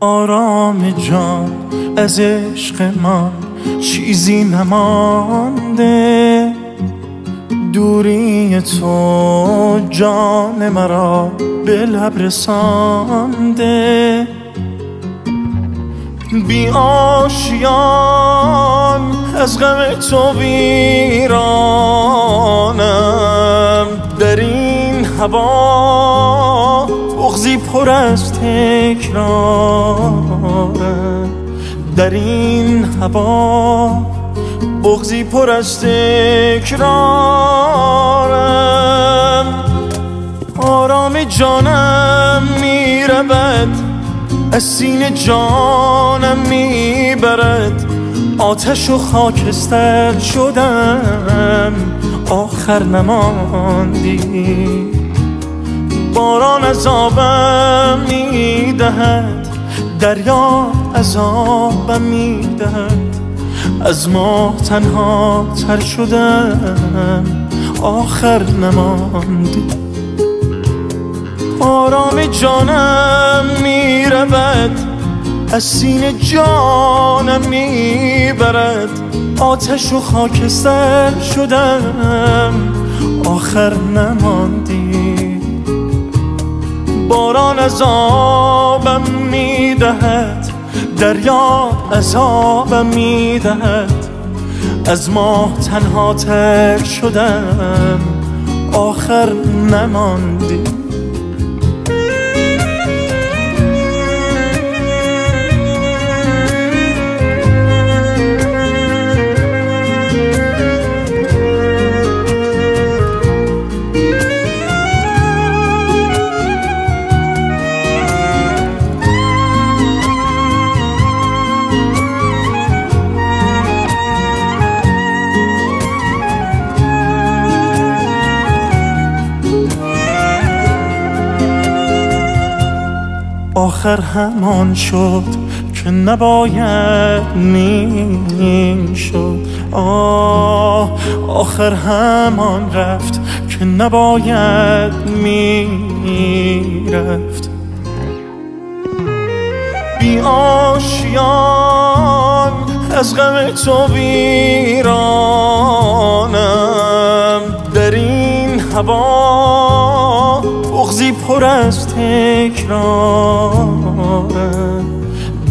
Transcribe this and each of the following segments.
آرام جان از عشق من چیزی نمانده. دوری تو جان مرا به لب رسانده. بی آشیان از غم تو ویرانم. در این هوا پر از تکرارم در این هوا بغزی پر از تکرارم آرام جانم می‌رود از سین جانم می‌برد. آتش و خاکستر شدم آخر نماندی. باران عذابم می‌دهد. دریا عذابم می‌دهد. از ما تنها تر شدم. آخر نماندی آرام جانم می‌رود. از سین جانم می‌برد. آتش و خاکستر شدم. آخر نماندی عذابم می‌دهد. دریا عذابم می‌دهد. از ما تنها تر شدم. آخر نماندی. آخر همان شد که نباید می شد. آه آخر همان رفت که نباید می رفت بی آشیان از غم تو ویرانم. در این هوا بغزی پر از تکرارم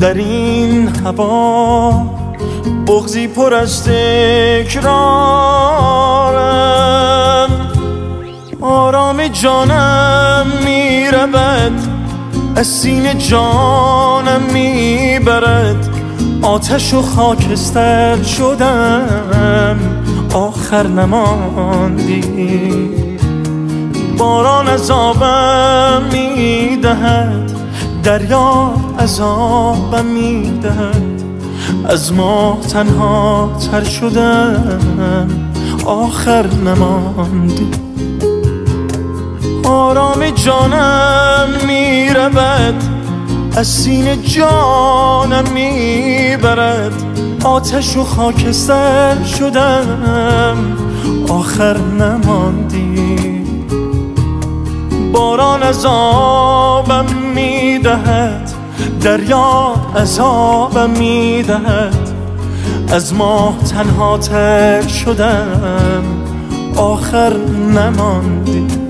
در این هوا بغزی پر از تکرارم آرام جانم می‌رود از سین جانم می‌برد. آتش و خاکستر شدم آخر نماندی. باران عذابم می‌دهد. دریا عذابم می‌دهد. از ما تنها تر شدم آخر نماندی آرام جانم می‌رود. از سین جانم می‌برد. آتش و خاکستر شدم. آخر نماندی باران عذابم می‌دهد. دریا عذابم می‌دهد. از ما تنها تر شدم. آخر نماندی.